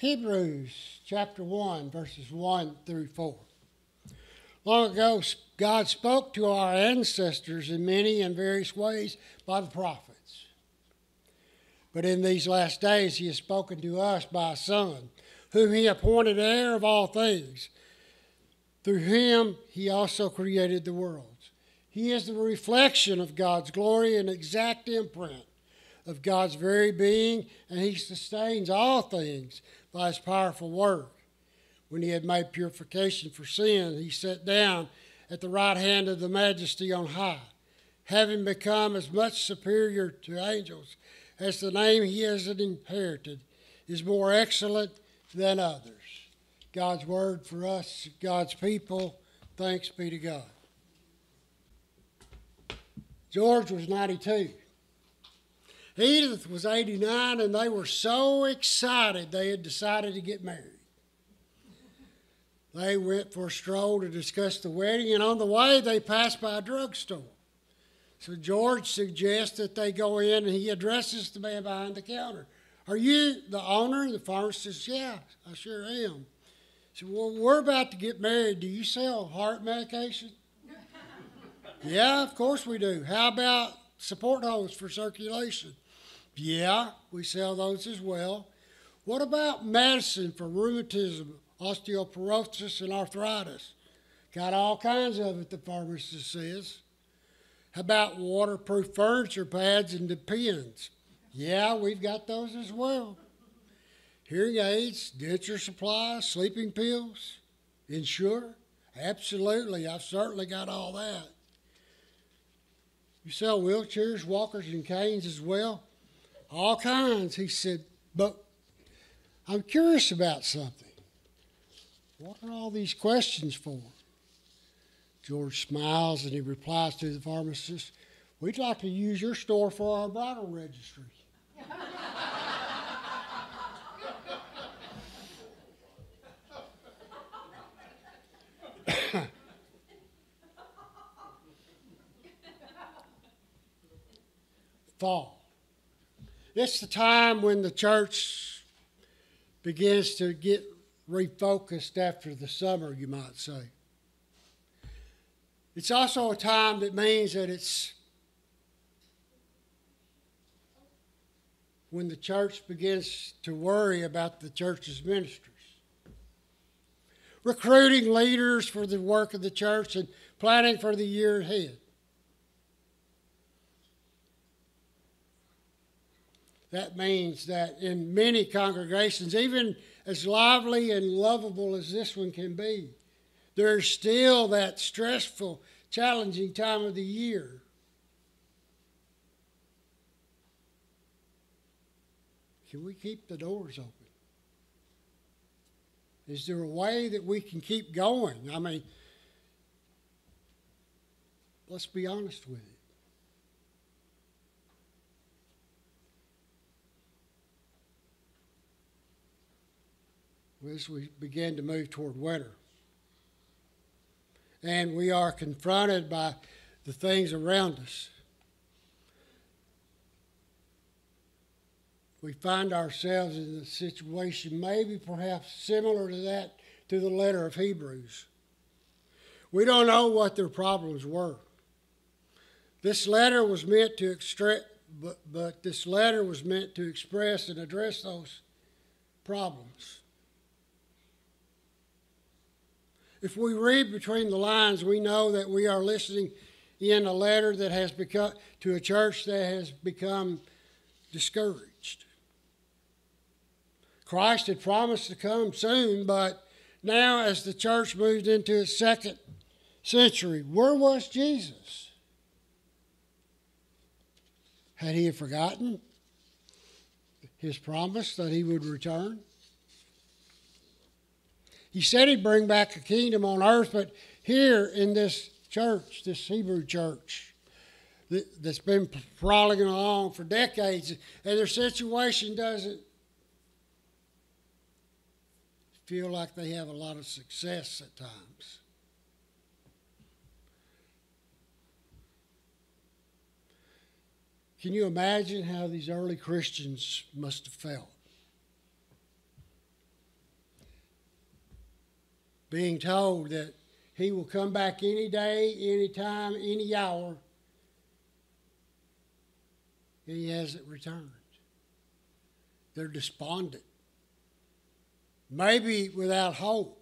Hebrews chapter 1, verses 1 through 4. Long ago, God spoke to our ancestors in many and various ways by the prophets. But in these last days, He has spoken to us by a Son, whom He appointed heir of all things. Through Him, He also created the worlds. He is the reflection of God's glory and exact imprint of God's very being, and He sustains all things by his powerful work. When he had made purification for sin, he sat down at the right hand of the majesty on high, having become as much superior to angels as the name he has inherited is more excellent than others. God's word for us, God's people, thanks be to God. George was 92. Edith was 89, and they were so excited they had decided to get married. They went for a stroll to discuss the wedding, and on the way, they passed by a drugstore. So George suggests that they go in, and he addresses the man behind the counter. Are you the owner? The pharmacist says, Yeah, I sure am. He said, Well, we're about to get married. Do you sell heart medication? yeah, of course we do. How about support hose for circulation? Yeah, we sell those as well. What about medicine for rheumatism, osteoporosis, and arthritis? Got all kinds of it, the pharmacist says. How about waterproof furniture pads and depends? Yeah, we've got those as well. Hearing aids, denture supplies, sleeping pills, Ensure? Absolutely, I've certainly got all that. You sell wheelchairs, walkers, and canes as well? All kinds. He said, But I'm curious about something. What are all these questions for? George smiles and he replies to the pharmacist, We'd like to use your store for our bridal registry. Fall. It's the time when the church begins to get refocused after the summer, you might say. It's also a time that means that it's when the church begins to worry about the church's ministries. Recruiting leaders for the work of the church and planning for the year ahead. That means that in many congregations, even as lively and lovable as this one can be, there's still that stressful, challenging time of the year. Can we keep the doors open? Is there a way that we can keep going? I mean, let's be honest with it. As we begin to move toward winter. And we are confronted by the things around us. We find ourselves in a situation maybe perhaps similar to that to the letter of Hebrews. We don't know what their problems were. This letter was meant to extract, but, but this letter was meant to express and address those problems. If we read between the lines, we know that we are listening in a letter that has become to a church that has become discouraged. Christ had promised to come soon, but now as the church moved into its second century, where was Jesus? Had he forgotten his promise that he would return? He said he'd bring back a kingdom on earth, but here in this church, this Hebrew church, that's been prowling along for decades, and their situation doesn't feel like they have a lot of success at times. Can you imagine how these early Christians must have felt? Being told that he will come back any day, any time, any hour, and he hasn't returned. They're despondent, maybe without hope.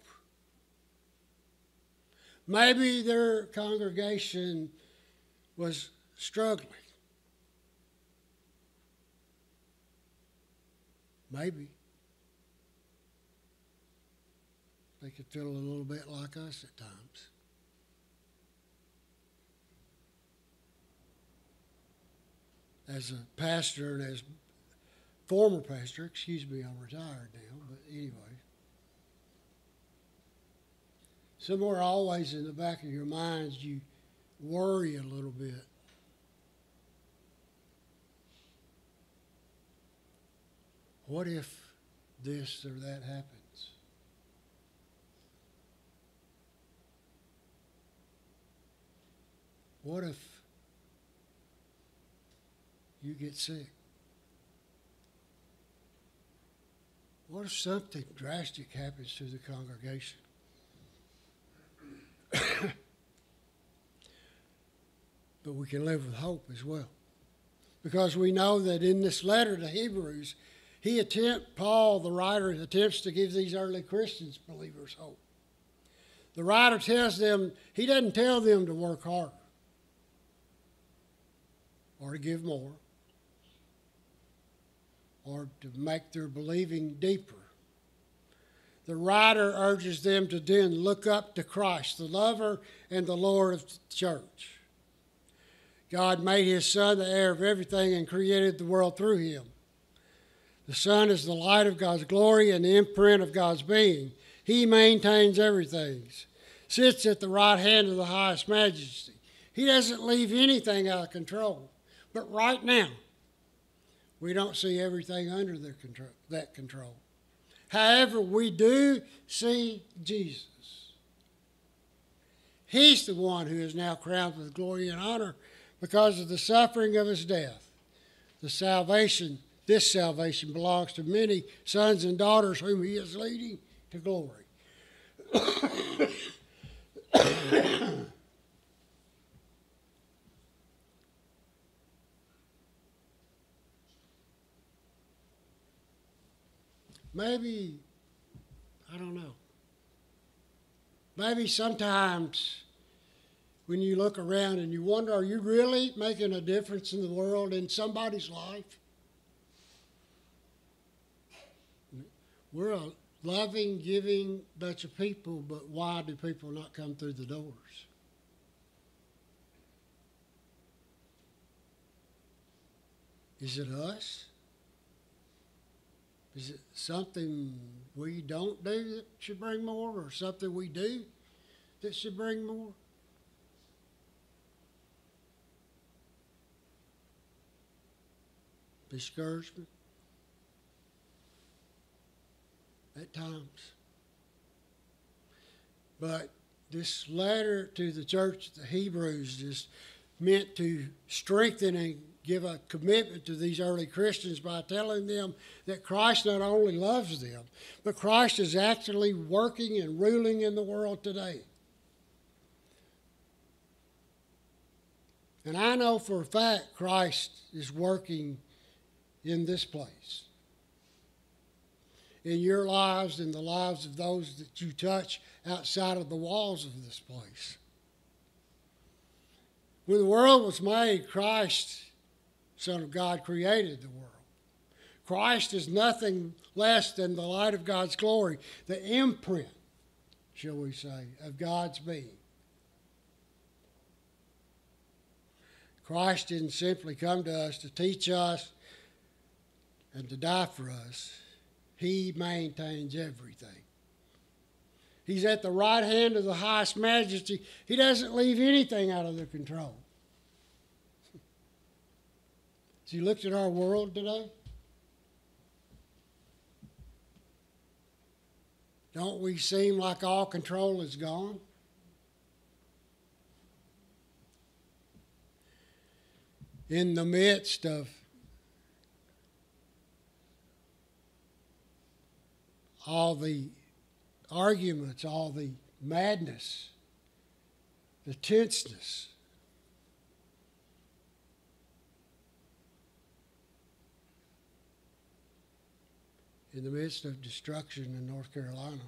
Maybe their congregation was struggling. Maybe. They could feel a little bit like us at times. As a pastor and as former pastor, excuse me, I'm retired now, but anyway. Somewhere always in the back of your minds, you worry a little bit. What if this or that happens? What if you get sick? What if something drastic happens to the congregation? but we can live with hope as well. Because we know that in this letter to Hebrews, he attempt Paul, the writer, attempts to give these early Christians believers hope. The writer tells them, he doesn't tell them to work harder or to give more or to make their believing deeper. The writer urges them to then look up to Christ, the lover and the Lord of the church. God made his Son the heir of everything and created the world through him. The Son is the light of God's glory and the imprint of God's being. He maintains everything, sits at the right hand of the highest majesty. He doesn't leave anything out of control. But right now, we don't see everything under their control, that control. However, we do see Jesus. He's the one who is now crowned with glory and honor because of the suffering of his death. The salvation, this salvation belongs to many sons and daughters whom he is leading to glory. Maybe, I don't know. Maybe sometimes when you look around and you wonder, are you really making a difference in the world, in somebody's life? We're a loving, giving bunch of people, but why do people not come through the doors? Is it us? Is it something we don't do that should bring more, or something we do that should bring more? Discouragement at times. But this letter to the church, the Hebrews, is meant to strengthen and give a commitment to these early Christians by telling them that Christ not only loves them, but Christ is actually working and ruling in the world today. And I know for a fact Christ is working in this place, in your lives, in the lives of those that you touch outside of the walls of this place. When the world was made, Christ Son of God created the world. Christ is nothing less than the light of God's glory, the imprint, shall we say, of God's being. Christ didn't simply come to us to teach us and to die for us. He maintains everything. He's at the right hand of the highest majesty. He doesn't leave anything out of their control. You looked at our world today, don't we seem like all control is gone? In the midst of all the arguments, all the madness, the tenseness. In the midst of destruction in North Carolina.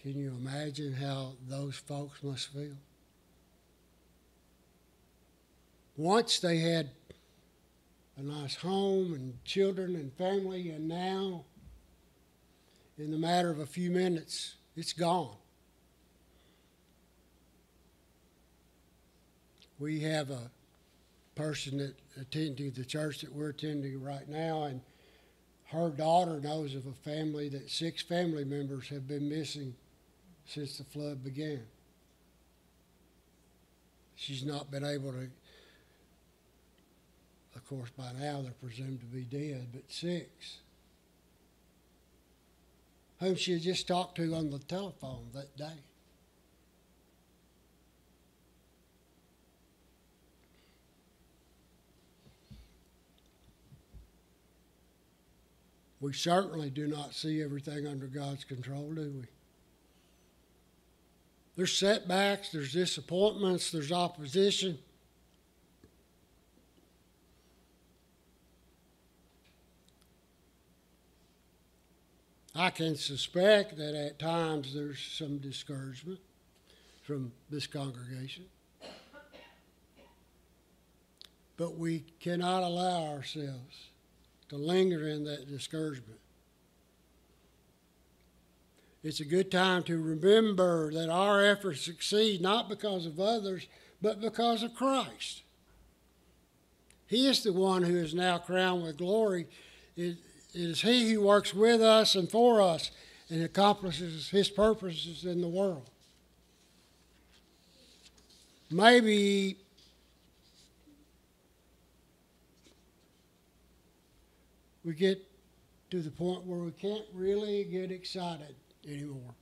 Can you imagine how those folks must feel? Once they had a nice home and children and family, and now, in the matter of a few minutes, it's gone. We have a person that attending the church that we're attending right now, and her daughter knows of a family that six family members have been missing since the flood began. She's not been able to, of course, by now they're presumed to be dead, but six, whom she had just talked to on the telephone that day. We certainly do not see everything under God's control, do we? There's setbacks, there's disappointments, there's opposition. I can suspect that at times there's some discouragement from this congregation. But we cannot allow ourselves to linger in that discouragement. It's a good time to remember that our efforts succeed not because of others, but because of Christ. He is the one who is now crowned with glory. It is He who works with us and for us and accomplishes His purposes in the world. Maybe we get to the point where we can't really get excited anymore.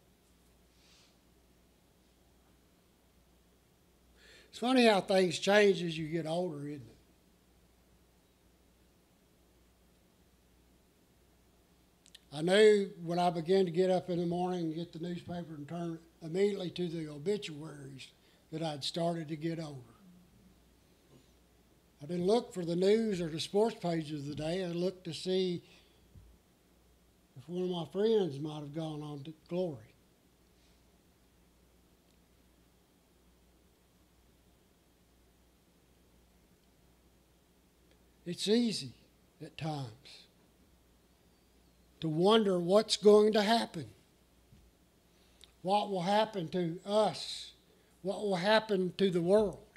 It's funny how things change as you get older, isn't it? I knew when I began to get up in the morning and get the newspaper and turn immediately to the obituaries that I'd started to get older. I didn't look for the news or the sports pages of the day. I looked to see if one of my friends might have gone on to glory. It's easy at times to wonder what's going to happen. What will happen to us? What will happen to the world?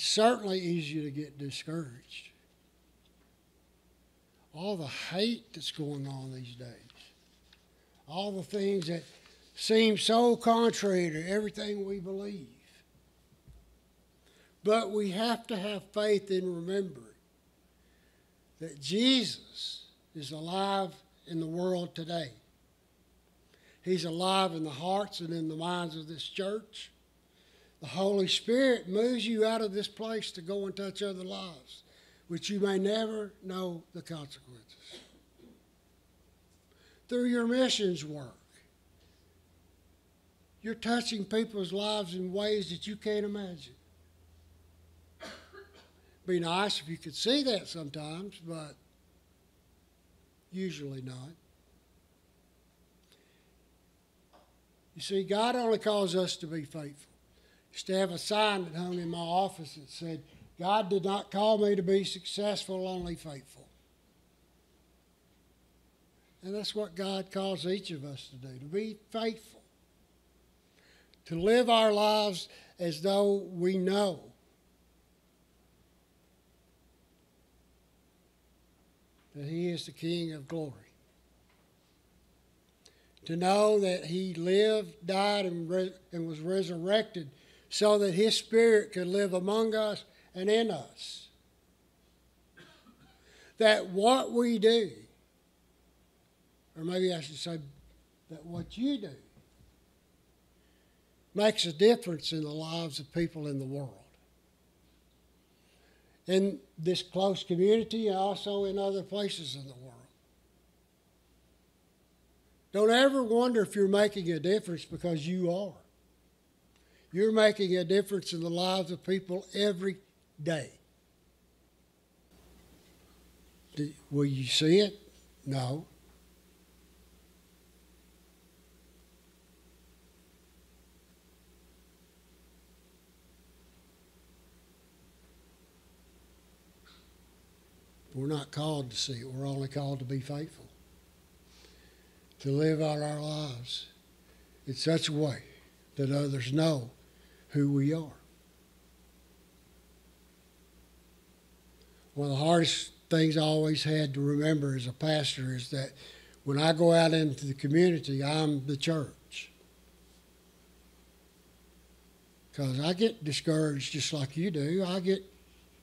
It's certainly easy to get discouraged all the hate that's going on these days, all the things that seem so contrary to everything we believe. But we have to have faith in remembering that Jesus is alive in the world today. He's alive in the hearts and in the minds of this church. The Holy Spirit moves you out of this place to go and touch other lives which you may never know the consequences. Through your missions work, you're touching people's lives in ways that you can't imagine. Be nice if you could see that sometimes, but usually not. You see, God only calls us to be faithful. Used to have a sign that hung in my office that said, God did not call me to be successful, only faithful. And that's what God calls each of us to do to be faithful, to live our lives as though we know. That He is the King of glory. To know that He lived, died, and, re- and was resurrected so that His Spirit could live among us and in us. That what we do, or maybe I should say that what you do, makes a difference in the lives of people in the world. in this close community and also in other places in the world. Don't ever wonder if you're making a difference because you are. You're making a difference in the lives of people every day. Will you see it? No. We're not called to see it. We're only called to be faithful, to live out our lives in such a way that others know who we are. One of the hardest things I always had to remember as a pastor is that when I go out into the community, I'm the church. Because I get discouraged just like you do. I get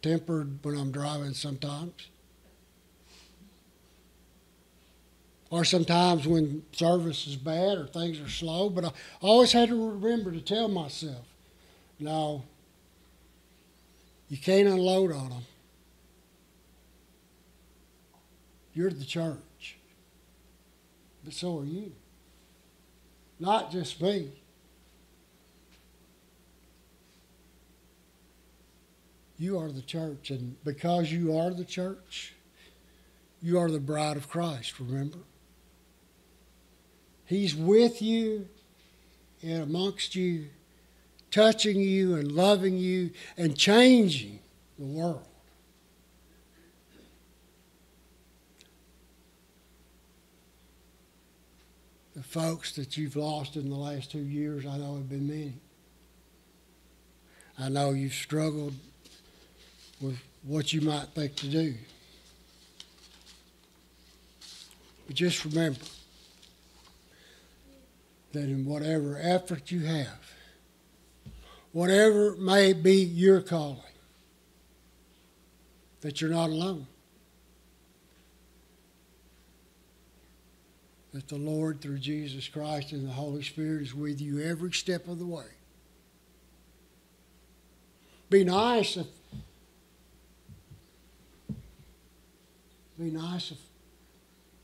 tempered when I'm driving sometimes. or sometimes when service is bad or things are slow. But I always had to remember to tell myself, no, you can't unload on them. You're the church, but so are you. Not just me. You are the church, and because you are the church, you are the bride of Christ, remember? He's with you and amongst you, touching you and loving you and changing the world. The folks that you've lost in the last two years, I know have been many. I know you've struggled with what you might think to do. But just remember, that in whatever effort you have, whatever may be your calling, that you're not alone. That the Lord, through Jesus Christ and the Holy Spirit, is with you every step of the way. Be nice if be nice if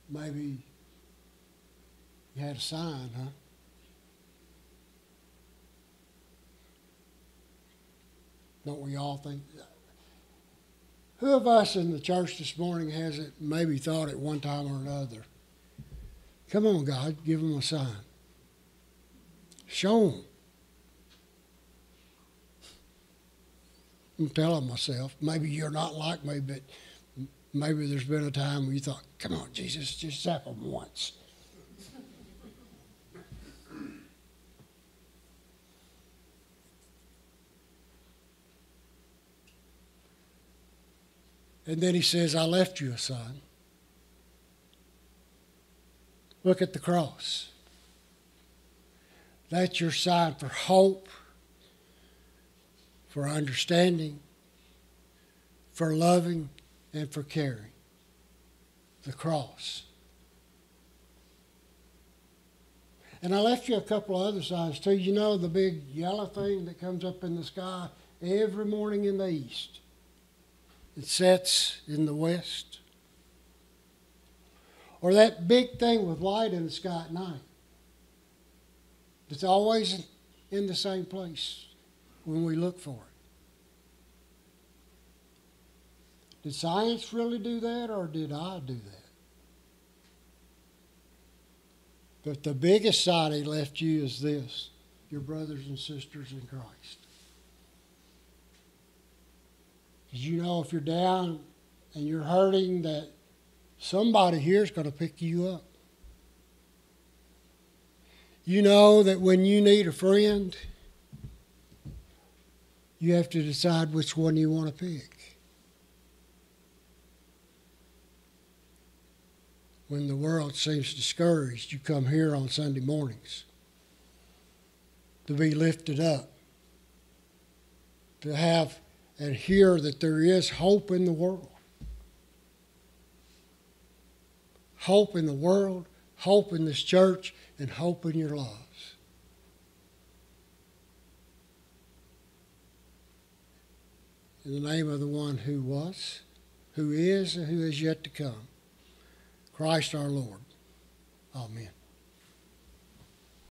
maybe you had a sign, huh? Don't we all think? Who of us in the church this morning hasn't maybe thought at one time or another, come on, God, give them a sign. Show them. I'm telling myself, maybe you're not like me, but maybe there's been a time where you thought, come on, Jesus, just zap them once. And then he says, I left you a son. Look at the cross. That's your sign for hope, for understanding, for loving, and for caring. The cross. And I left you a couple of other signs too. You know the big yellow thing that comes up in the sky every morning in the east? It sets in the west. Or that big thing with light in the sky at night. It's always in the same place when we look for it. Did science really do that or did I do that? But the biggest sign he left you is this your brothers and sisters in Christ. You know if you're down and you're hurting, that somebody here is going to pick you up. You know that when you need a friend, you have to decide which one you want to pick. When the world seems discouraged, you come here on Sunday mornings to be lifted up, to have and hear that there is hope in the world. Hope in the world, hope in this church, and hope in your lives. In the name of the one who was, who is, and who is yet to come, Christ our Lord. Amen.